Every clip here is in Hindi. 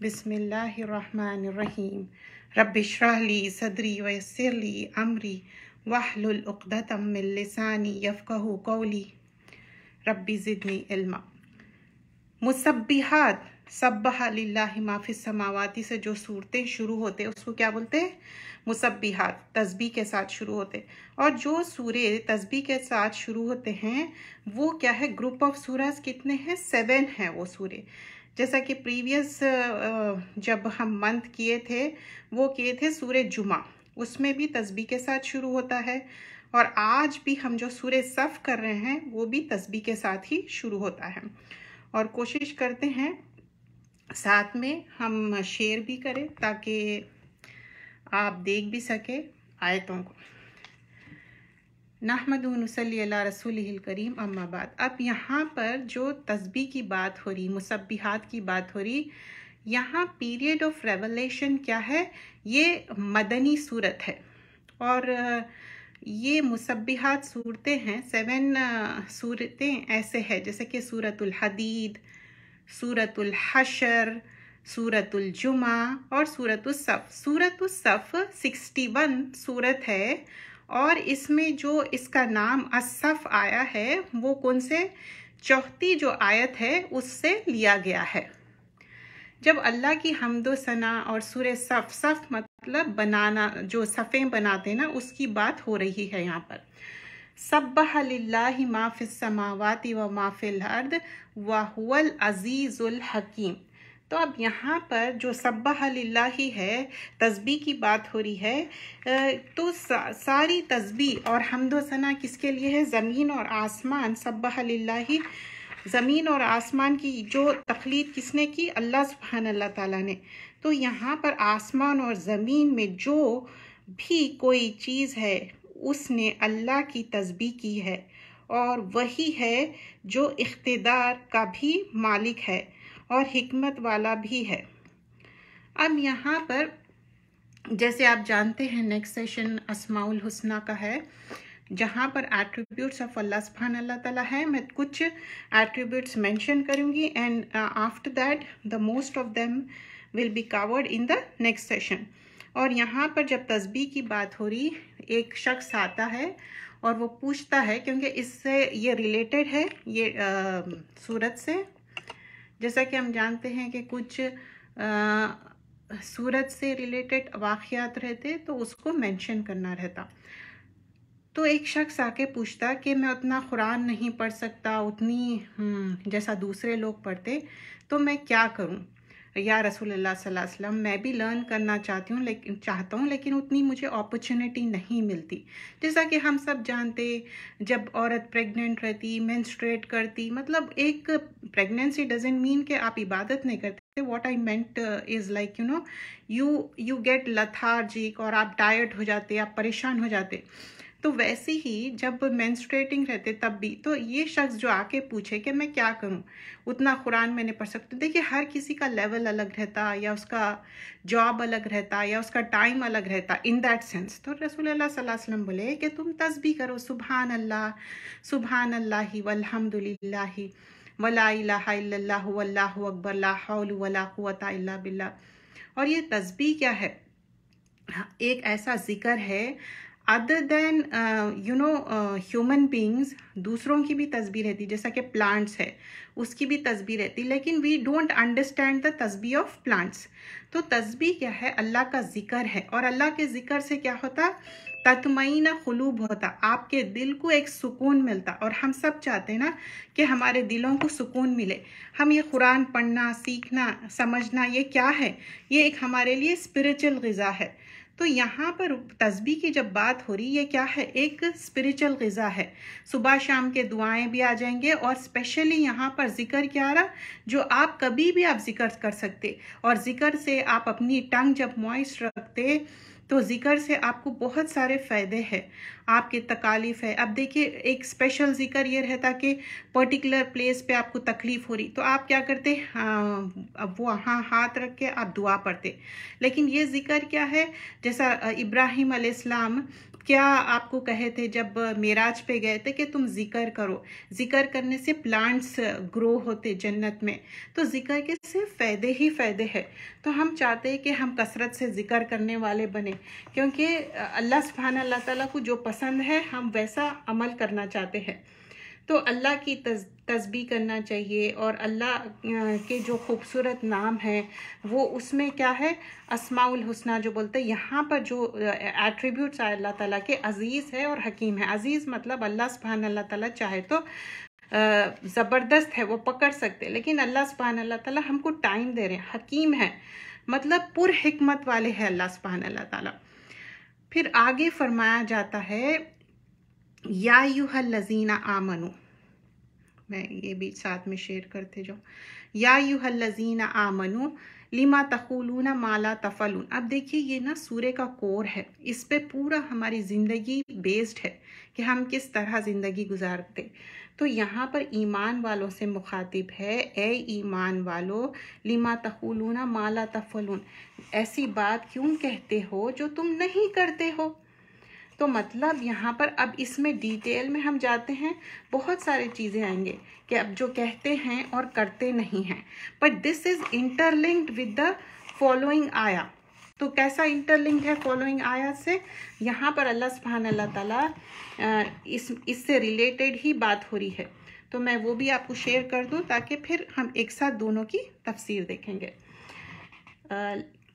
बिस्मिल्लाहिर्रहमानिर्रहीम रब्बिश्रहली सदरी वयस्सिरली अमरी वहलुल उक़दतम मिन लिसानी यफ़क़हू कौली रब्बी ज़िदनी इल्मा मुसब्बिहात सब्बहा लिल्लाहि मा फिस समावाती से जो सूरतें शुरू होते हैं उसको क्या बोलते हैं मुसब्बिहात तस्बी के साथ शुरू होते और जो सूर्य तस्बी के साथ शुरू होते हैं वो क्या है ग्रुप ऑफ़ सूरज कितने हैं सेवन हैं वो सूर्य जैसा कि प्रीवियस जब हम मंथ किए थे, वो किए थे सूर्य जुमा उसमें भी तस्बी के साथ शुरू होता है और आज भी हम जो सूर्य सफ़ कर रहे हैं, वो भी तस्बी के साथ ही शुरू होता है। और कोशिश करते हैं, साथ में हम शेयर भी करें ताकि आप देख भी सके आयतों को। नहमदनसली रसूल करीम अम्माबाद अब यहाँ पर जो तस्बी की बात हो रही मुसबिहात की बात हो रही, यहाँ पीरियड ऑफ़ रेवलेशन क्या है? ये मदनी सूरत है। और ये मुसबिहात सूरतें हैं, सेवन सूरतें ऐसे हैं, जैसे कि सूरतुल हदीद, सूरतुल हशर, सूरतुल जुमा और सूरतुल सफ़। सूरतुल सफ़ सिक्सटी वन सूरत है और इसमें जो इसका नाम असफ आया है, वो कौन से? चौथी जो आयत है, उससे लिया गया है। जब अल्लाह की हमदो सना और सुर सफ सफ मतलब बनाना, जो सफ़े बनाते ना, उसकी बात हो रही है यहाँ पर। सब्बह लिल्लाहि मा फिस समावाति व मा फिल अर्द वाहुल अजीज़ुल हकीम। तो अब यहाँ पर जो सब्बा ही है तस्बी की बात हो रही है तो सा, सारी तस्बी और हमदोसना किसके लिए है? ज़मीन और आसमान सब्बा ही ज़मीन और आसमान की जो तखलीद किसने की? अल्लाह सुबहान अल्लाह ताला ने। तो यहाँ पर आसमान और ज़मीन में जो भी कोई चीज़ है उसने अल्लाह की तस्बी की है। और वही है जो इकतदार का भी मालिक है। और हिकमत वाला भी है। अब यहाँ पर जैसे आप जानते हैं नेक्स्ट सेशन असमाउल हुसना का है जहाँ पर एट्रीब्यूट्स ऑफ़ अल्लाह सुबहान अल्लाह ताला है। मैं कुछ एट्रीब्यूट्स मेंशन करूँगी and after that the most of them will be covered in the next session और यहाँ पर जब तस्बी की बात हो रही एक शख्स आता है और वो पूछता है क्योंकि इससे ये रिलेटेड है ये आ, सूरत से। जैसा कि हम जानते हैं कि कुछ सूरत से रिलेटेड वाक़ात रहते तो उसको मेंशन करना रहता। तो एक शख्स आके पूछता कि मैं उतना कुरान नहीं पढ़ सकता उतनी हम्म, जैसा दूसरे लोग पढ़ते तो मैं क्या करूँ? या रसूल वसल्लम, मैं भी लर्न करना चाहती हूँ, लेकिन चाहता हूँ, लेकिन उतनी मुझे अपॉर्चुनिटी नहीं मिलती। जैसा कि हम सब जानते, जब औरत प्रेग्नेंट रहती मेंस्ट्रेट करती मतलब एक प्रेगनेंसी डजेंट मीन कि आप इबादत नहीं करते। What I meant is like you know you you get lethargic और आप टायर्ड हो जाते, आप परेशान हो जाते। तो वैसे ही जब मैंस्ट्रेटिंग रहते तब भी तो ये शख्स जो आके पूछे कि मैं क्या करूँ? उतना कुरान मैंने पढ़ सकती। देखिए हर किसी का लेवल अलग रहता या उसका जॉब अलग रहता या उसका टाइम अलग रहता इन दैट सेंस तो रसूल वसल्लम बोले कि तुम तस्बी करो सुबहान अल्लाह सुबहान अल्लाह वलहमदिल्ला वला अकबर ला वला बिल्लाह। और ये तस्बी क्या है हाँ, एक ऐसा ज़िक्र है other than you know human beings दूसरों की भी तस्वीर रहती, जैसा कि प्लांट्स है, उसकी भी तस्वीर रहती, लेकिन वी डोंट अंडरस्टैंड द तस्बी ऑफ़ प्लांट्स तो तस्बी क्या है? अल्लाह का ज़िक्र है, और अल्लाह के ज़िक्र से क्या होता? तत्मीना खलूब होता, आपके दिल को एक सुकून मिलता, और हम सब चाहते हैं ना कि हमारे दिलों को सुकून मिले। हम ये कुरान पढ़ना, सीखना, समझना, ये क्या है? ये एक हमारे लिए स्पिरिचुअल गज़ा है। तो यहाँ पर तस्बी की जब बात हो रही है क्या है? एक स्पिरिचुअल गज़ा है। सुबह शाम के दुआएँ भी आ जाएँगे और स्पेशली यहाँ पर ज़िक्र क्या आ रहा? जो आप कभी भी आप ज़िक्र कर सकते। और ज़िक्र से आप अपनी टंग जब मॉइस्ट रखते तो ज़िक्र से आपको बहुत सारे फ़ायदे हैं। आपके तकालीफ है। अब देखिए एक स्पेशल ज़िक्र ये रहता कि पर्टिकुलर प्लेस पे आपको तकलीफ़ हो रही। तो आप क्या करते? हाँ, अब वो हाँ हाथ रख के आप दुआ पढ़ते। लेकिन ये ज़िक्र क्या है? जैसा इब्राहिम अलैहिस्सलाम क्या आपको कहे थे जब मेराज पे गए थे कि तुम ज़िक्र करो? ज़िक्र करने से प्लांट्स ग्रो होते जन्नत में। तो ज़िक्र के सिर्फ़ फ़ायदे ही फ़ायदे हैं। तो हम चाहते हैं कि हम कसरत से ज़िक्र करने वाले बने। क्योंकि अल्लाह सुबहान अल्लाह ताला को जो पसंद है, हम वैसा अमल करना चाहते हैं। तो अल्लाह की तज तस्बी करना चाहिए और अल्लाह के जो खूबसूरत नाम है, वो उसमें क्या है? असमाउल हुसना जो बोलते हैं, यहाँ पर जो एट्रीब्यूट्स है अल्लाह ताला के, अज़ीज़ है और हकीम है। अज़ीज़ मतलब अल्लाह सुबहान अल्लाह ताला चाहे तो ज़बरदस्त है, वो पकड़ सकते लेकिन अल्लाह सुबहान अल्लाह ताला हमको टाइम दे रहे हैं, हकीम है। मतलब पुर हिकमत वाले हैं अल्लाह सुबहान अल्लाह ताला। फिर आगे फरमाया जाता है या यूहल लजीना आमनु। मैं ये भी साथ में शेयर करते जाऊँ। या यूहल लजीना आमनु लिमा तकुलूना माला तफलून। अब देखिए, ये ना सूर्य का कोर है। इस पे पूरा हमारी ज़िंदगी बेस्ड है कि हम किस तरह ज़िंदगी गुजारते। तो यहाँ पर ईमान वालों से मुखातिब है, ए ईमान वालों, लिमा तकुलूना माला तफलून। ऐसी बात क्यों कहते हो जो तुम नहीं करते हो? तो मतलब यहाँ पर अब इसमें डिटेल में हम जाते हैं, बहुत सारी चीज़ें आएँगे कि अब जो कहते हैं और करते नहीं हैं। But this is interlinked with the following आया तो कैसा इंटरलिंक है फॉलोइंग आया से? यहाँ पर अल्लाह सुबहान अल्लाह ताला इस, इससे रिलेटेड ही बात हो रही है। तो मैं वो भी आपको शेयर कर दूँ ताकि फिर हम एक साथ दोनों की तफसीर देखेंगे।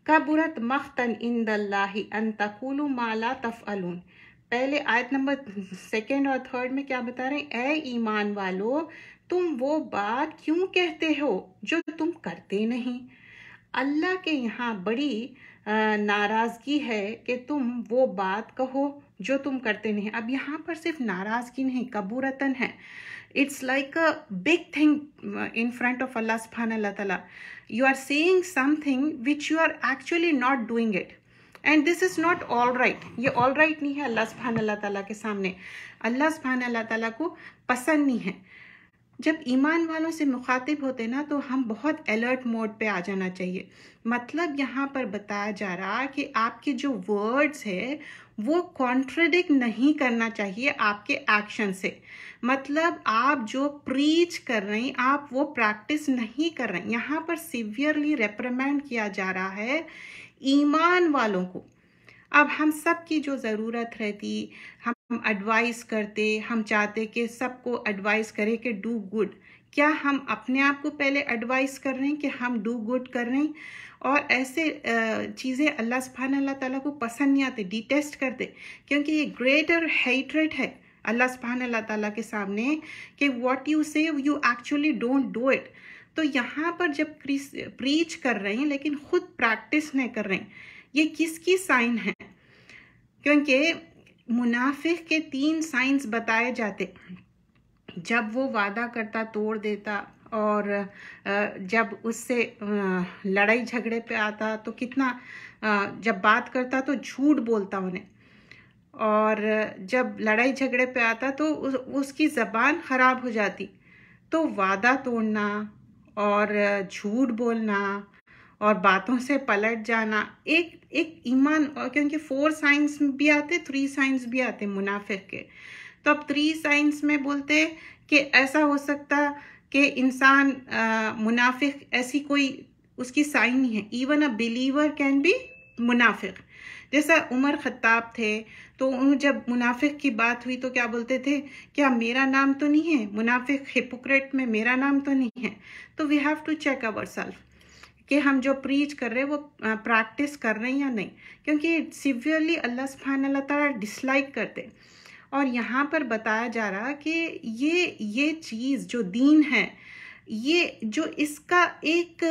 कबूरत मख्तन इन तकुलु माला तफ़अलून पहले आयत नंबर सेकेंड और थर्ड में क्या बता रहे हैं ए ईमान वालो तुम वो बात क्यों कहते हो जो तुम करते नहीं अल्लाह के यहाँ बड़ी नाराज़गी है कि तुम वो बात कहो जो तुम करते नहीं अब यहाँ पर सिर्फ़ नाराज़गी नहीं कबूरतन है it's like a big thing in front of अल्लाह सुबहान अल्लाह तला you are saying something which you are actually not doing it and this is not all right ये ऑल राइट right नहीं है अल्लाह सुबहान अल्लाह ताला के सामने अल्लाह सुबहान अल्लाह ताला को पसंद नहीं है जब ईमान वालों से मुखातिब होते ना तो हम बहुत अलर्ट मोड पे आ जाना चाहिए। मतलब यहाँ पर बताया जा रहा कि आपके जो वर्ड्स है, वो कॉन्ट्रडिक्ट नहीं करना चाहिए आपके एक्शन से। मतलब आप जो प्रीच कर रहे आप वो प्रैक्टिस नहीं कर रहे यहाँ पर सिवियरली रेप्रीमेंड किया जा रहा है ईमान वालों को। अब हम सब की जो ज़रूरत रहती, हम एडवाइस करते, हम चाहते कि सबको एडवाइस करें कि डू गुड क्या हम अपने आप को पहले एडवाइस कर रहे हैं कि हम डू गुड कर रहे हैं? और ऐसे चीज़ें अल्लाह सुबहान अल्लाह ताला को पसंद नहीं आते डिटेस्ट करते। क्योंकि ये ग्रेटर हेटरेट है अल्लाह सुबहान अल्लाह ताला के सामने कि what you say you actually don't do it तो यहाँ पर जब प्रीच कर रहे हैं, लेकिन खुद प्रैक्टिस नहीं कर रहे हैं ये किसकी साइन है? क्योंकि मुनाफिक के तीन साइंस बताए जाते। जब वो वादा करता तोड़ देता और जब उससे लड़ाई झगड़े पे आता तो कितना जब बात करता तो झूठ बोलता उन्हें। और जब लड़ाई झगड़े पे आता तो उस, उसकी ज़बान ख़राब हो जाती। तो वादा तोड़ना और झूठ बोलना और बातों से पलट जाना। एक एक ईमान क्योंकि फोर साइंस भी आते थ्री साइंस भी आते मुनाफिक के। तो अब थ्री साइंस में बोलते कि ऐसा हो सकता कि इंसान मुनाफिक, ऐसी कोई उसकी साइन नहीं है। Even a believer can be मुनाफिक। जैसा उमर खत्ताब थे तो उन, जब मुनाफिक की बात हुई तो क्या बोलते थे, क्या मेरा नाम तो नहीं है? मुनाफिक हिपोक्रेट में मेरा नाम तो नहीं है? तो we have to check our self कि हम जो प्रीच कर रहे हैं, वो प्रैक्टिस कर रहे हैं या नहीं? क्योंकि सिवियरली अल्लाह सुबहान ताला डिसलाइक करते और यहाँ पर बताया जा रहा कि ये ये चीज़ जो दीन है, ये जो इसका एक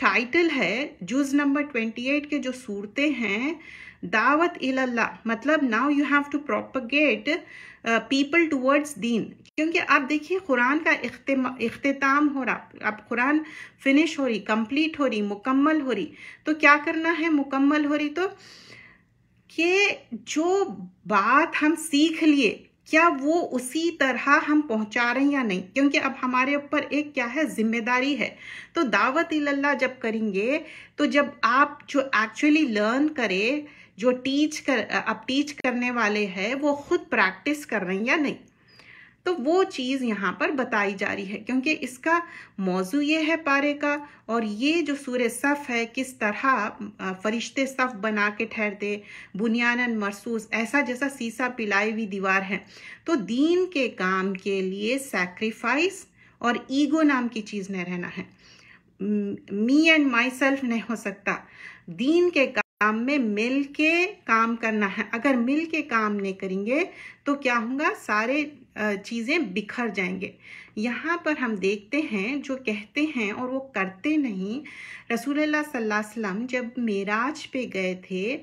टाइटल है, जुज नंबर ट्वेंटी एट के जो सूरतें हैं, दावत इल्ला मतलब now you have to propagate people towards दीन क्योंकि आप देखिए, कुरान का अख्ताम हो रहा अब कुरान फिनिश हो रही कंप्लीट हो रही, मुकम्मल हो रही तो क्या करना है मुकम्मल हो रही? तो कि जो बात हम सीख लिए, क्या वो उसी तरह हम पहुँचा रहे हैं या नहीं? क्योंकि अब हमारे ऊपर एक क्या है? ज़िम्मेदारी है। तो दावत इल्ला जब करेंगे तो जब आप जो एक्चुअली लर्न करें जो टीच कर, अब टीच करने वाले हैं, वो खुद प्रैक्टिस कर रहे हैं या नहीं? तो वो चीज़ यहाँ पर बताई जा रही है, क्योंकि इसका मौजू ये है पारे का, और ये जो सूर्य सफ़ है, किस तरह फरिश्ते सफ़ बना के ठहरते बुनियानन मरसूस, ऐसा जैसा सीसा पिलाई हुई दीवार है। तो दीन के काम के लिए सैक्रिफाइस और ईगो नाम की चीज़ नहीं रहना है। मी एंड माई सेल्फ नहीं हो सकता। दीन के काम में मिल के काम करना है। अगर मिल के काम नहीं करेंगे तो क्या होगा? सारे चीज़ें बिखर जाएँगे। यहाँ पर हम देखते हैं, जो कहते हैं और वो करते नहीं रसूल वसल्लम जब मेराज पे गए थे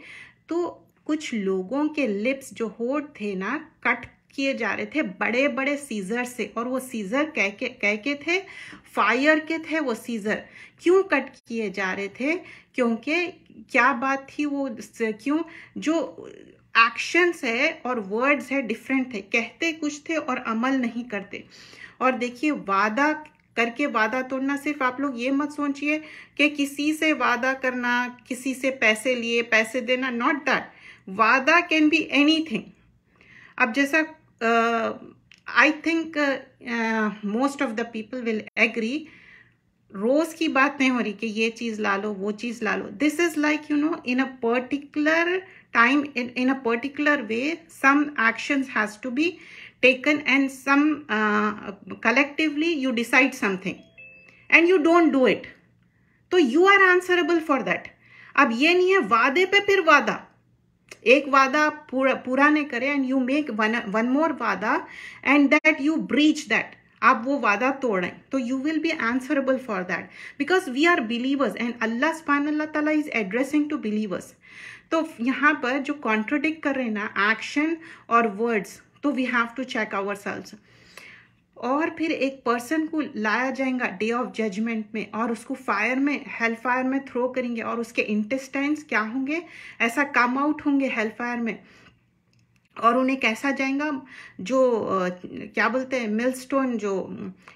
तो कुछ लोगों के लिप्स जो होठ थे ना, कट किए जा रहे थे बड़े बड़े सीजर से और वो सीजर कह के कह के थे फायर के थे वो सीजर क्यों कट किए जा रहे थे? क्योंकि क्या बात थी वो, क्यों? जो एक्शंस है और वर्ड्स है डिफरेंट थे, कहते कुछ थे और अमल नहीं करते। और देखिए, वादा करके वादा तोड़ना सिर्फ़ आप लोग ये मत सोचिए कि किसी से वादा करना, किसी से पैसे लिए, पैसे देना नॉट दैट वादा कैन बी एनीथिंग अब जैसा uh, I think uh, uh, most of the people will agree. रोज की बात नहीं हो रही कि ये चीज़ ला लो वो चीज़ ला लो। This is like you know in a particular time in a particular way some action has to be taken and some collectively you decide something and you don't do it तो you are answerable for that अब ये नहीं है वादे पे फिर वादा। एक वादा पूरा पूरा नहीं करे and you make one one more वादा and that you breach that आप वो वादा तोड़ें। तो you will be answerable for that because we are believers and Allah span अल्लाह तला इज़ एड्रेसिंग टू बिलीवर्स तो यहाँ पर जो कॉन्ट्रोडिक्ट कर रहे हैं ना एक्शन और वर्ड्स तो we have to check our selves और फिर एक पर्सन को लाया जाएगा डे ऑफ़ जजमेंट में और उसको फायर में हेल फायर में थ्रो करेंगे और उसके इंटेस्टाइन्स क्या होंगे? ऐसा कम आउट होंगे हेल फायर में। और उन्हें कैसा जाएगा? जो क्या बोलते हैं मिल स्टोन जो,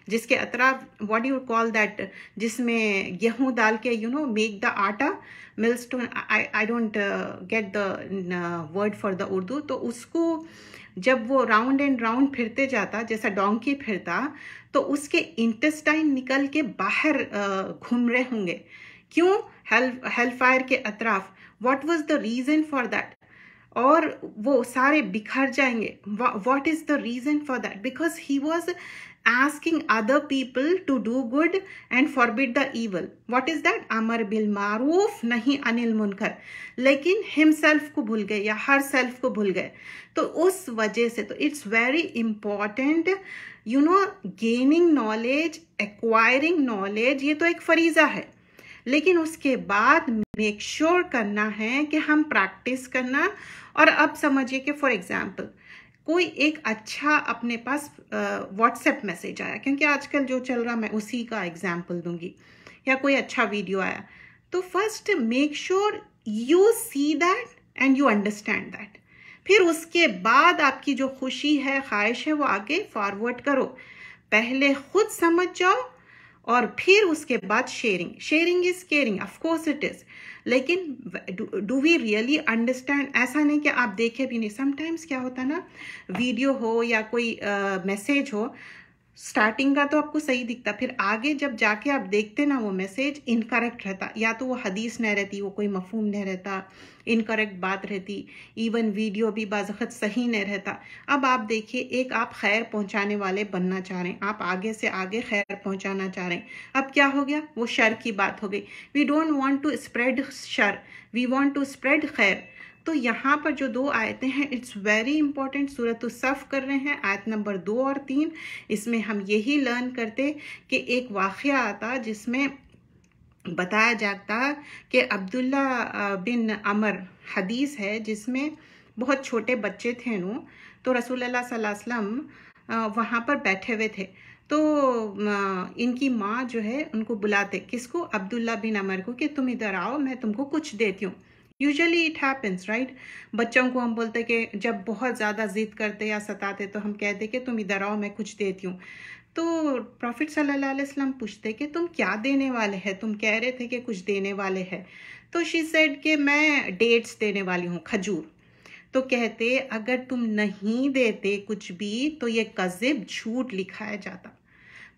जिसके अतराफ व्हाट यू कॉल दैट जिसमें गेहूँ डाल के you no make the atta mill stone I I don't get the word for the Urdu. तो उसको जब वो राउंड एंड राउंड फिरते जाता, जैसा डोंकी फिरता तो उसके इंटेस्टाइन निकल के बाहर घूम रहे होंगे। क्यों? हेल हेल फायर के अतराफ। What was the reason for that और वो सारे बिखर जाएँगे। What is the reason for that because he was asking other people to do good and forbid the evil. What is that? Amar bil maruf, nahi anil munkar. लेकिन हिमसेल्फ को भूल गए या हर सेल्फ को भूल गए तो उस वजह से तो it's very important you know gaining knowledge acquiring knowledge ये तो एक फरीजा है लेकिन उसके बाद मेक श्योर sure करना है कि हम प्रैक्टिस करना और अब समझिए कि फॉर एग्ज़ाम्पल कोई एक अच्छा अपने पास व्हाट्सएप मैसेज आया, क्योंकि आजकल जो चल रहा, मैं उसी का एग्ज़ाम्पल दूँगी, या कोई अच्छा वीडियो आया। तो first make sure you see that and you understand that फिर उसके बाद आपकी जो खुशी है, ख्वाहिश है, वो आगे फॉरवर्ड करो। पहले खुद समझ जाओ और फिर उसके बाद sharing sharing is caring of course it is लेकिन डू वी रियली अंडरस्टैंड ऐसा नहीं कि आप देखे भी नहीं। समटाइम्स क्या होता ना वीडियो हो या कोई मैसेज uh, हो स्टार्टिंग का तो आपको सही दिखता, फिर आगे जब जाके आप देखते ना वो मैसेज इनकरेक्ट रहता। या तो वो हदीस नहीं रहती, वो कोई मफहूम नहीं रहता इनकरेक्ट बात रहती इवन वीडियो भी बाज़त सही नहीं रहता। अब आप देखिए, एक आप खैर पहुँचाने वाले बनना चाह रहे हैं। आप आगे से आगे खैर पहुंचाना चाह रहे हैं। अब क्या हो गया? वो शर की बात हो गई। We don't want to spread sir. We want to spread खैर। तो यहाँ पर जो दो आयतें हैं इट्स वेरी इंपॉर्टेंट सूरत सफ़ कर रहे हैं, आयत नंबर दो और तीन। इसमें हम यही लर्न करते कि एक वाक़ आता जिसमें बताया जाता कि अब्दुल्ला बिन अमर हदीस है जिसमें बहुत छोटे बच्चे थे नो तो रसूलुल्लाह सल्लल्लाहु वहाँ पर बैठे हुए थे। तो इनकी माँ जो है, उनको बुलाते, किसको? अब्दुल्ला बिन अमर को कि तुम इधर आओ, मैं तुमको कुछ देती हूँ। यूजली इट हैपन्स राइट बच्चों को हम बोलते कि जब बहुत ज़्यादा जिद करते या सताते तो हम कहते कि तुम इधर आओ, मैं कुछ देती हूँ। तो प्रॉफिट सल्लल्लाहु अलैहि वसल्लम पूछते कि तुम क्या देने वाले हैं? तुम कह रहे थे कि कुछ देने वाले हैं। तो शी सेड कि मैं डेट्स देने वाली हूँ, खजूर। तो कहते, अगर तुम नहीं देते कुछ भी तो ये कजिब झूठ लिखाया जाता।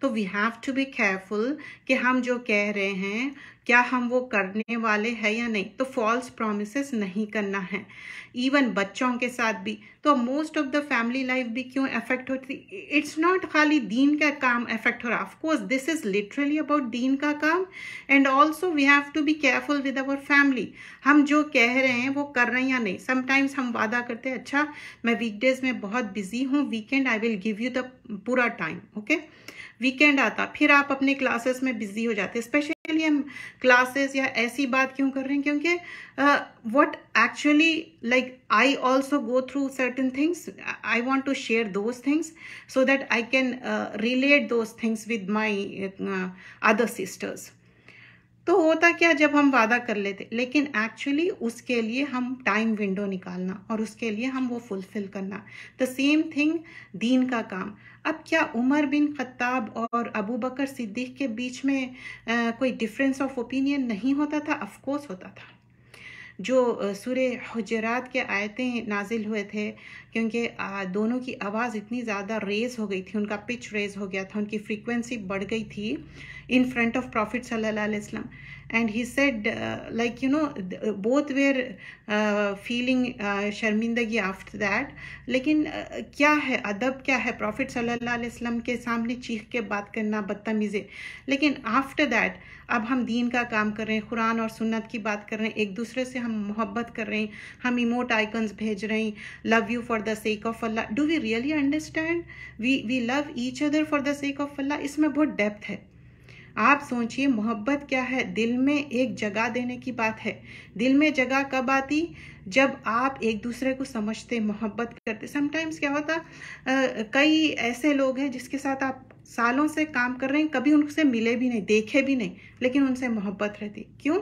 तो we have to be careful कि हम जो कह रहे हैं, क्या हम वो करने वाले हैं या नहीं। तो फॉल्स प्रोमिस नहीं करना है। इवन बच्चों के साथ भी। तो most of the family life भी क्यों अफेक्ट होती? इट्स नॉट खाली दीन का काम अफेक्ट हो रहा। Of course this is literally about दीन का काम। And also we have to be careful with our family हम जो कह रहे हैं, वो कर रहे हैं या नहीं। समटाइम्स हम वादा करते हैं अच्छा मैं वीकडेज में बहुत बिज़ी हूँ weekend I will give you the पूरा टाइम ओके? वीकेंड आता, फिर आप अपने क्लासेस में बिज़ी हो जाते स्पेशली हम क्लासेस या ऐसी बात क्यों कर रहे हैं? क्योंकि what actually like I also go through certain things I want to share those things so that I can relate those things with my other sisters तो होता क्या जब हम वादा कर लेते लेकिन एक्चुअली उसके लिए हम टाइम विंडो निकालना और उसके लिए हम वो फुलफिल करना। द सेम थिंग दीन का काम। अब क्या उमर बिन खत्ताब और अबू बकर सिद्दीक के बीच में आ, कोई डिफरेंस ऑफ़ ओपिनियन नहीं होता था? अफकोर्स होता था। जो सुर हजरात के आयतें नाजिल हुए थे क्योंकि दोनों की आवाज़ इतनी ज़्यादा रेज हो गई थी उनका पिच रेज हो गया था उनकी फ्रीक्वेंसी बढ़ गई थी in front of prophet said, uh, like, you know, both were uh, feeling uh, शर्मिंदगी आफ्टर दैट लेकिन uh, क्या है अदब क्या है प्रॉफिट सल्लल्लाहु अलैहि के सामने चीख के बात करना बदतमीज़ी? लेकिन आफ्टर दैट अब हम दीन का काम कर रहे हैं कुरान और सुन्नत की बात कर रहे हैं एक दूसरे से हम मोहब्बत कर रहे हैं हम इमोट आइकन्स भेज रहे हैं love you for the sake of Allah do we really understand we we love each other for the sake of Allah इसमें बहुत डेप्थ है। आप सोचिए मोहब्बत क्या है? दिल में एक जगह देने की बात है। दिल में जगह कब आती? जब आप एक दूसरे को समझते मोहब्बत करते। समटाइम्स क्या होता? आ, कई ऐसे लोग हैं जिसके साथ आप सालों से काम कर रहे हैं कभी उनसे मिले भी नहीं देखे भी नहीं लेकिन उनसे मोहब्बत रहती। क्यों?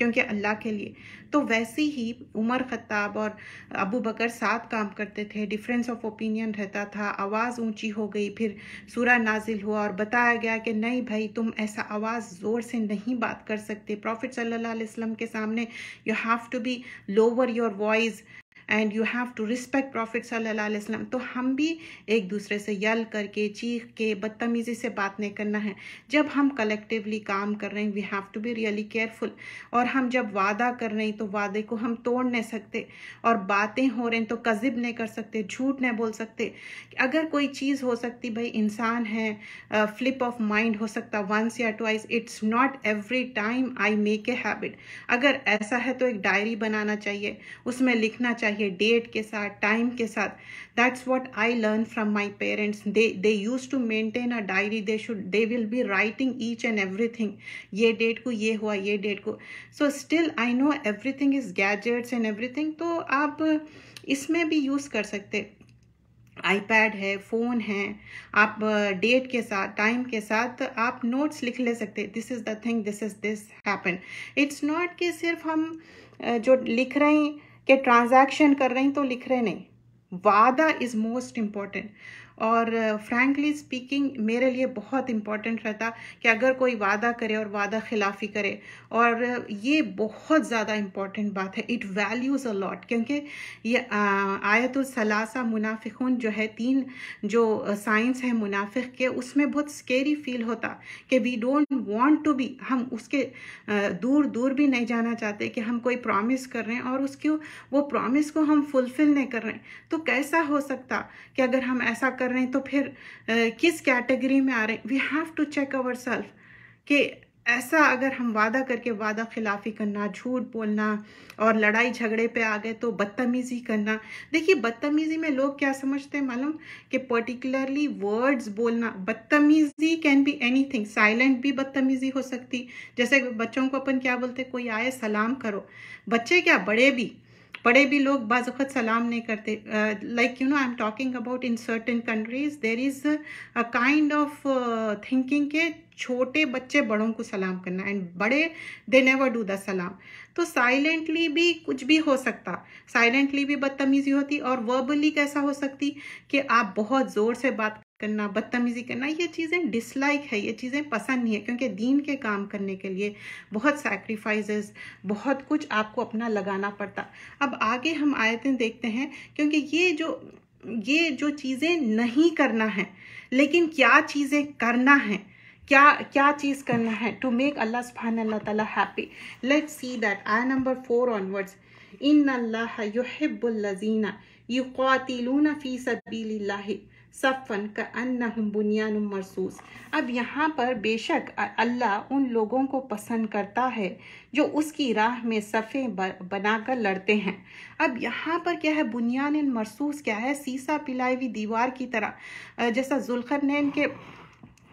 क्योंकि अल्लाह के लिए। तो वैसे ही उमर ख़त्ताब और अबू बकर साथ काम करते थे। डिफरेंस ऑफ़ ओपिनियन रहता था। आवाज़ ऊँची हो गई, फिर सूरा नाजिल हुआ और बताया गया कि नहीं भाई, तुम ऐसा आवाज़ ज़ोर से नहीं बात कर सकते। प्रॉफिट सल्लल्लाहु अलैहि वसल्लम के सामने you have to be lower your voice and you have to respect prophet वसल्लम तो हम भी एक दूसरे से यल करके, चीख के, बदतमीज़ी से बात नहीं करना है। जब हम कलेक्टिवली काम कर रहे हैं we have to be really careful और हम जब वादा कर रहे हैं तो वादे को हम तोड़ नहीं सकते। और बातें हो रही हैं तो कजिब नहीं कर सकते, झूठ नहीं बोल सकते। अगर कोई चीज़ हो सकती, भाई, इंसान है फ्लिप ऑफ़ माइंड हो सकता वंस या twice it's not every time I make a habit अगर ऐसा है तो एक डायरी बनाना चाहिए, उसमें लिखना चाहिए। चाहिए डेट के साथ, टाइम के साथ that's what I learn from my parents they they use to maintain a diary they should they will be writing each and everything ये डेट को, ये हुआ, ये डेट को। So still I know everything is gadgets and everything तो आप इसमें भी यूज़ कर सकते। आईपैड है फ़ोन है, आप डेट के साथ टाइम के साथ आप नोट्स लिख ले सकते। This is the thing this is this happen it's not कि सिर्फ़ हम जो लिख रहे हैं कि ट्रांजैक्शन कर रहे तो लिख रहे नहीं। वादा इज़ मोस्ट इंपॉर्टेंट और फ्रैंकली स्पीकिंग मेरे लिए बहुत इंपॉर्टेंट रहता कि अगर कोई वादा करे और वादा खिलाफी करे। और ये बहुत ज़्यादा इंपॉर्टेंट बात है। इट वैल्यूज़ अ लॉट क्योंकि ये आयतुल सलासा मुनाफिकून जो है, तीन जो साइंस है मुनाफिक के, उसमें बहुत स्केरी फील होता कि we don't want to be हम उसके दूर दूर भी नहीं जाना चाहते कि हम कोई प्रॉमिस कर रहे हैं और उसके वो प्रॉमिस को हम फुलफिल नहीं कर रहे हैं। तो कैसा हो सकता कि अगर हम ऐसा कर रहे हैं तो फिर किस कैटेगरी में आ रहे हैं? We have to check our self कि ऐसा अगर हम वादा करके वादा खिलाफी करना, झूठ बोलना और लड़ाई झगड़े पे आ गए तो बदतमीज़ी करना। देखिए, बदतमीज़ी में लोग क्या समझते हैं मालूम? कि पर्टिकुलरली वर्ड्स बोलना, बदतमीज़ी कैन बी एनीथिंग साइलेंट भी बदतमीज़ी हो सकती। जैसे बच्चों को अपन क्या बोलते कोई आए, सलाम करो। बच्चे क्या, बड़े भी। बड़े भी लोग बाज़त सलाम नहीं करते। Like you know I am talking about in certain countries there is a kind of thinking के छोटे बच्चे बड़ों को सलाम करना। एंड बड़े दे नेवर डू द सलाम। तो साइलेंटली भी कुछ भी हो सकता। साइलेंटली भी बदतमीजी होती और वर्बली कैसा हो सकती कि आप बहुत ज़ोर से बात करना, बदतमीज़ी करना, ये चीज़ें डिसलाइक है, ये चीज़ें पसंद नहीं है, क्योंकि दीन के काम करने के लिए बहुत सैक्रिफाइसेस बहुत कुछ आपको अपना लगाना पड़ता। अब आगे हम आयतें देखते हैं, क्योंकि ये जो ये जो चीज़ें नहीं करना है, लेकिन क्या चीज़ें करना है, क्या क्या चीज़ करना है टू मेक अल्लाह सुबहान अल्लाह ताला happy let see that I number four onwards इन अल्लाह युहिब्बुल लजीना युकातिलूना फ़ी सबीलिल्लाह सफ़न का अन्नहुम बुनियान मरसूस। अब यहाँ पर बेशक अल्लाह उन लोगों को पसंद करता है जो उसकी राह में सफ़े बनाकर लड़ते हैं। अब यहाँ पर क्या है? बुनियान मरसूस क्या है? सीसा पिलाई हुई दीवार की तरह। जैसा जुल्खरनैन के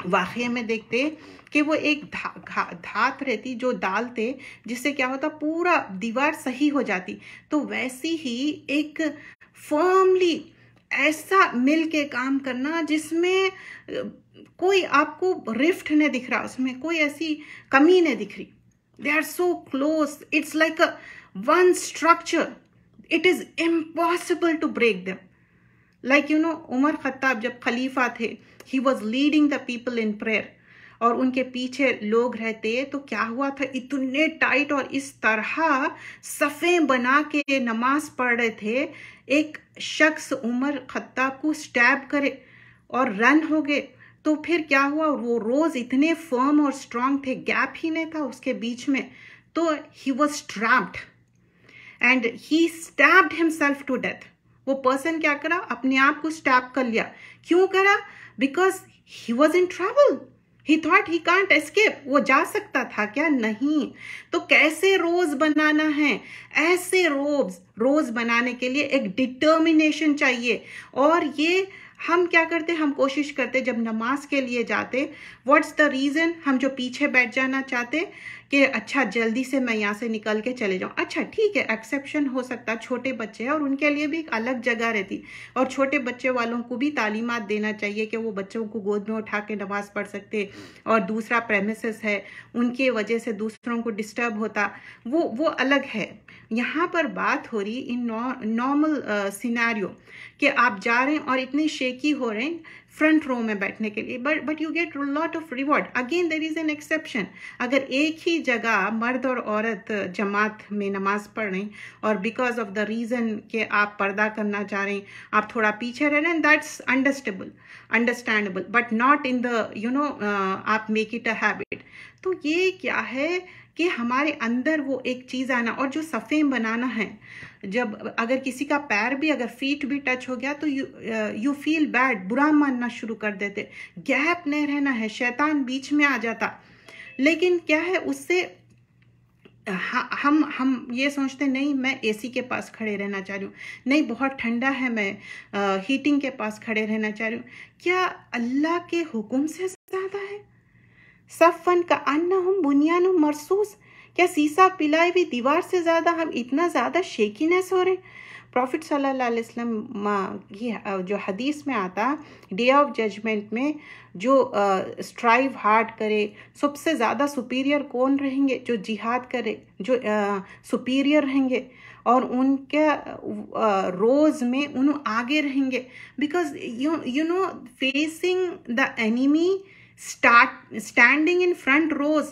वाक़े में देखते कि वो एक धा, धात रहती जो डालते जिससे क्या होता? पूरा दीवार सही हो जाती। तो वैसी ही एक फर्मली ऐसा मिल के काम करना जिसमें कोई आपको रिफ्ट नहीं दिख रहा, उसमें कोई ऐसी कमी नहीं दिख रही। They are so close it's like a one structure it is impossible to break them like you know Umar Khattab जब खलीफा थे he was leading the people in prayer और उनके पीछे लोग रहते तो क्या हुआ था? इतने टाइट और इस तरह सफ़े बना के नमाज़ पढ़ रहे थे। एक शख्स उमर खत्ताब को स्टैब करे और रन हो गए। तो फिर क्या हुआ? वो रोज इतने फर्म और स्ट्रांग थे गैप ही नहीं था उसके बीच में। तो he was trapped and he stabbed himself to death वो पर्सन क्या करा? अपने आप को स्टैप कर लिया। क्यों करा? Because he was in travel he thought he can't escape वो जा सकता था क्या? नहीं। तो कैसे रोज बनाना है? ऐसे रोज रोज बनाने के लिए एक डिटर्मिनेशन चाहिए। और ये हम क्या करते? हम कोशिश करते जब नमाज़ के लिए जाते व्हाट्स द रीज़न हम जो पीछे बैठ जाना चाहते कि अच्छा जल्दी से मैं यहाँ से निकल के चले जाऊँ। अच्छा ठीक है एक्सेप्शन हो सकता, छोटे बच्चे हैं और उनके लिए भी एक अलग जगह रहती। और छोटे बच्चे वालों को भी तालीमत देना चाहिए कि वो बच्चों को गोद में उठा के नमाज़ पढ़ सकते। और दूसरा प्रेमिस है, उनके वजह से दूसरों को डिस्टर्ब होता। वो वो अलग है। यहाँ पर बात हो रही इन नॉर्मल सिनेरियो कि आप जा रहे हैं और इतने शेकी हो रहे हैं फ्रंट रो में बैठने के लिए but but you get lot of reward again there is an exception अगर एक ही जगह मर्द और औरत जमात में नमाज़ पढ़ रहे और बिकॉज़ ऑफ़ द रीज़न के आप पर्दा करना चाह रहे हैं, आप थोड़ा पीछे रह रहे हैं that's understandable understandable but not in the you know आप मेक इट अ हैबिट तो ये क्या है? कि हमारे अंदर वो एक चीज़ आना और जो सफ़ेद बनाना है। जब अगर किसी का पैर भी अगर फीट भी टच हो गया तो यू यू फील बैड बुरा मानना शुरू कर देते। गैप नहीं रहना है शैतान बीच में आ जाता। लेकिन क्या है उससे हम हम ये सोचते नहीं मैं एसी के पास खड़े रहना चाह रही हूँ। नहीं बहुत ठंडा है मैं आ, हीटिंग के पास खड़े रहना चाह रही हूँ। क्या अल्लाह के हुक्म से सब फन का अन्ना हम बुनियान मरसूस। क्या सीसा पिलाई हुई दीवार से ज़्यादा हम इतना ज़्यादा शेकीनेस हो रहे प्रॉफिट सल्लल्लाहु अलैहि वसल्लम की जो हदीस में आता डे ऑफ़ जजमेंट में जो स्ट्राइव हार्ड करे, सबसे ज़्यादा सुपीरियर कौन रहेंगे? जो जिहाद करे, जो सुपीरियर रहेंगे। और उनके रोज़ में उन आगे रहेंगे। Because you you know facing the enemy start standing in front rows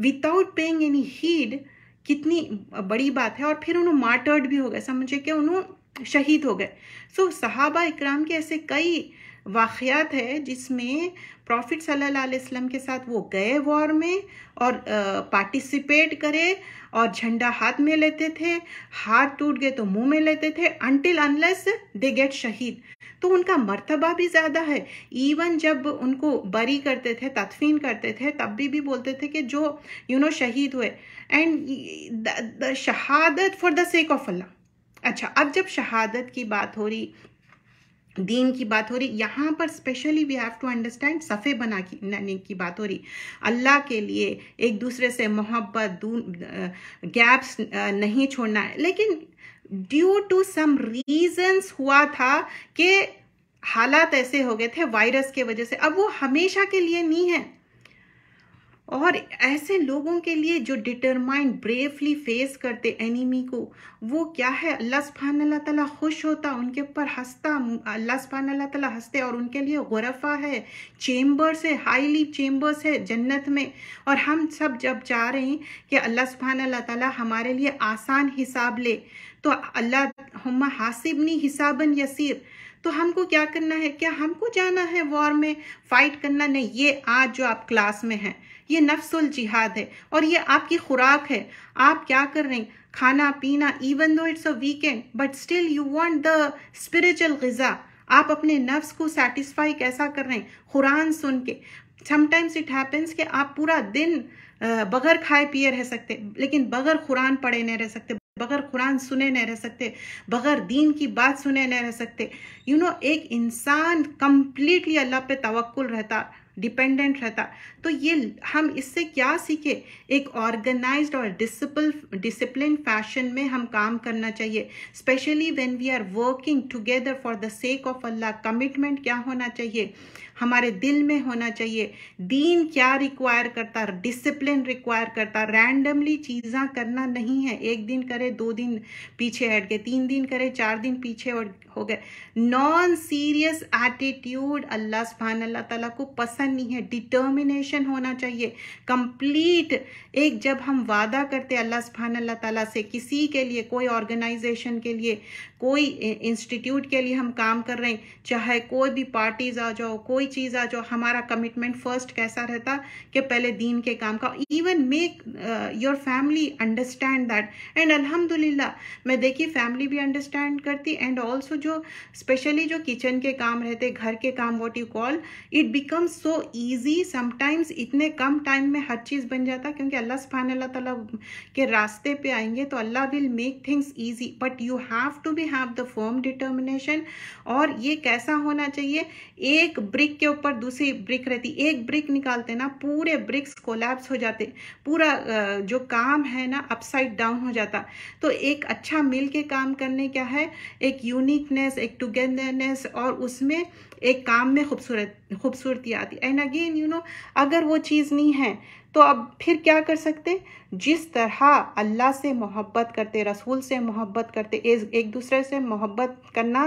without paying any heed कितनी बड़ी बात है। और फिर उन्होंने मार्टर्ड भी हो गए। समझे कि उन्होंने शहीद हो गए। सो so, सहाबा इकराम के ऐसे कई वाक़ात है जिसमें प्रॉफिट सल्लल्लाहु अलैहि वसल्लम के साथ वो गए वॉर में और पार्टिसिपेट करे और झंडा हाथ में लेते थे। हाथ टूट गए तो मुँह में लेते थे। अनटिल अनलेस दे गेट शहीद। तो उनका मर्तबा भी ज़्यादा है। इवन जब उनको बरी करते थे, तदफीन करते थे, तब भी भी बोलते थे कि जो यू नो शहीद हुए। एंड शहादत for the sake of Allah अच्छा अब जब शहादत की बात हो रही, दीन की बात हो रही, यहाँ पर specially we have to understand सफ़े बना की की बात हो रही। अल्लाह के लिए एक दूसरे से मोहब्बत गैप्स नहीं छोड़ना है। लेकिन ड्यू टू सम रीजंस हुआ था कि हालात ऐसे हो गए थे वायरस के वजह से। अब वो हमेशा के लिए नहीं है। और ऐसे लोगों के लिए जो डिटरमाइंड ब्रेवली फेस करते एनिमी को, वो क्या है? अल्लाह सुबहान अल्लाह ताला खुश होता, उनके ऊपर हंसता, अल्लाह सुबहान अल्लाह ताला हँसते और उनके लिए गुरफा है चेम्बर्स है हाईली चेम्बर्स है जन्नत में। और हम सब जब चाह रहे हैं कि अल्लाह सुबहान अल्लाह ताला हमारे लिए आसान हिसाब ले तो अल्लाह हम हासिबनी हिसाबन यसीर। तो हमको क्या करना है? क्या हमको जाना है वॉर में? फाइट करना? नहीं, ये आज जो आप क्लास में हैं, ये नफ्सुल जिहाद है और ये आपकी खुराक है। आप क्या कर रहे हैं? खाना, पीना even though it's a weekend but still you want the spiritual गज़ा आप अपने नफ्स को सेटिस्फाई कैसा कर रहे हैं? कुरान सुन के। समटाइम्स इट हैपन्स कि आप पूरा दिन बगैर खाए पिए रह सकते। लेकिन बगैर कुरान पढ़े नहीं रह सकते। बगैर कुरान सुने नहीं रह सकते बगैर दीन की बात सुने नहीं रह सकते। यू you नो know, एक इंसान कंप्लीटली अल्लाह पे तवक्कुल रहता डिपेंडेंट रहता। तो ये हम इससे क्या सीखे? एक ऑर्गेनाइज्ड और डिसिपल डिसिप्लिन फ़ैशन में हम काम करना चाहिए। Specially when we are working together for the sake of Allah commitment क्या होना चाहिए? हमारे दिल में होना चाहिए। दीन क्या रिक्वायर करता डिसिप्लिन रिक्वायर करता रैंडमली चीज़ा करना नहीं है। एक दिन करे, दो दिन पीछे हट गए, तीन दिन करे, चार दिन पीछे हो गए। नॉन सीरियस एटीट्यूड अल्लाह सुबहान अल्लाह ताला को पसंद नहीं है। डिटर्मिनेशन होना चाहिए। कंप्लीट एक जब हम वादा करते अल्लाह सुबहान अल्लाह ताला से किसी के लिए, कोई ऑर्गेनाइजेशन के लिए कोई इंस्टीट्यूट के लिए हम काम कर रहे हैं, चाहे कोई भी पार्टीज़ आ जाओ, कोई चीज़ आ जाओ, हमारा कमिटमेंट फ़र्स्ट कैसा रहता कि पहले दीन के काम का even make your family understand that and अल्हम्दुलिल्लाह मैं देखी फैमिली भी अंडरस्टैंड करती एंड ऑल्सो जो स्पेशली जो किचन के काम रहते, घर के काम what you call it becomes so easy sometimes इतने कम टाइम में हर चीज़ बन जाता, क्योंकि अल्लाह सुबहान अल्लाह ताला के रास्ते पे आएँगे तो Allah will make things easy but you have to be have the firm determination और ये कैसा होना चाहिए? एक ब्रिक के ऊपर दूसरी ब्रिक रहती, एक ब्रिक निकालते ना, पूरे ब्रिक्स कोलैप्स हो जाते, पूरा जो काम है ना अपसाइड डाउन हो जाता। तो एक अच्छा मिल के काम करने क्या है? एक यूनिकनेस एक टुगेदरनेस और उसमें एक काम में खूबसूरत, खूबसूरती आती। एंड अगेन यू नो अगर वो चीज़ नहीं है तो अब फिर क्या कर सकते? जिस तरह अल्लाह से मोहब्बत करते, रसूल से मोहब्बत करते, एक दूसरे से मोहब्बत करना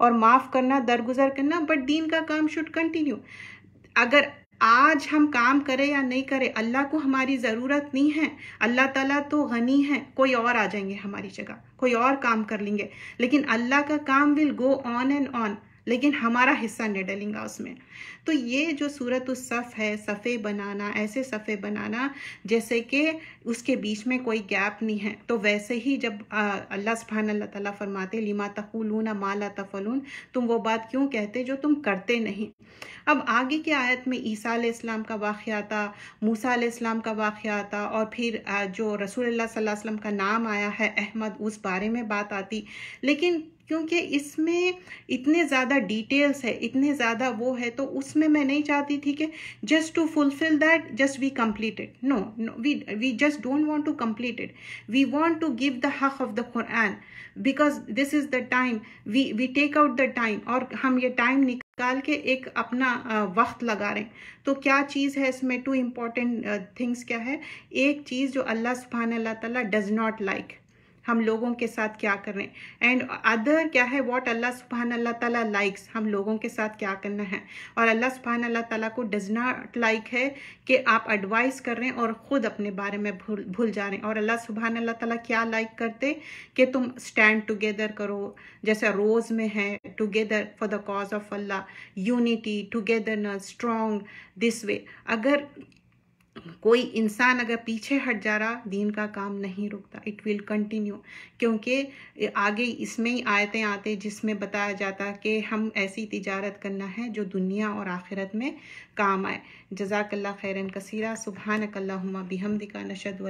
और माफ़ करना, दरगुजर करना बट दीन का काम शुड कंटिन्यू अगर आज हम काम करें या नहीं करें, अल्लाह को हमारी ज़रूरत नहीं है। अल्लाह ताला तो गनी है, कोई और आ जाएँगे हमारी जगह, कोई और काम कर लेंगे। लेकिन अल्लाह का काम will go on and on लेकिन हमारा हिस्सा नहीं डलेगा उसमें। तो ये जो सूरत सफ़ है, सफ़े बनाना, ऐसे सफ़े बनाना, जैसे कि उसके बीच में कोई गैप नहीं है। तो वैसे ही जब अल्लाह सुबहान अल्लाह ताला फरमाते, लिमा तकुलून माला तफलून तुम वो बात क्यों कहते जो तुम करते नहीं? अब आगे की आयत में ईसा इस्लाम का वाक़ आता मूसा इस्लाम का वाक़ आता और फिर जो रसूल सल्लल्लाहु अलैहि वसल्लम का नाम आया है अहमद, उस बारे में बात आती। लेकिन क्योंकि इसमें इतने ज़्यादा डिटेल्स है, इतने ज़्यादा वो है तो उसमें मैं नहीं चाहती थी कि just to fulfil that just we completed no we we just don't want to complete it we want to give the हक of the Quran because this is the time we we take out the time और हम ये टाइम निकाल के एक अपना वक्त लगा रहे हैं। तो क्या चीज़ है इसमें टू इंपॉर्टेंट थिंग्स क्या है? एक चीज़ जो अल्लाह सुबहान अल्लाह ताला डज नॉट लाइक हम लोगों के साथ क्या कर रहे हैं एंड अदर क्या है? व्हाट अल्लाह सुबहान अल्लाह ताला लाइक्स हम लोगों के साथ क्या करना है। और अल्लाह सुबहान अल्लाह ताला को डज नॉट लाइक है कि आप एडवाइस कर रहे हैं और ख़ुद अपने बारे में भूल भूल जा रहे हैं। और अल्लाह सुबहान अल्लाह ताला क्या लाइक करते? कि तुम स्टैंड टुगेदर करो। जैसे रोज़ में है together for the cause of Allah unity togetherness strong this way अगर कोई इंसान अगर पीछे हट जा रहा, दीन का काम नहीं रुकता। इट विल कंटिन्यू क्योंकि आगे इसमें ही आयतें आते जिसमें बताया जाता कि हम ऐसी तिजारत करना है जो दुनिया और आखिरत में काम आए। जजाकल्ला खैरन कसीरा सुबहानकल्ला बिहमदिका नशद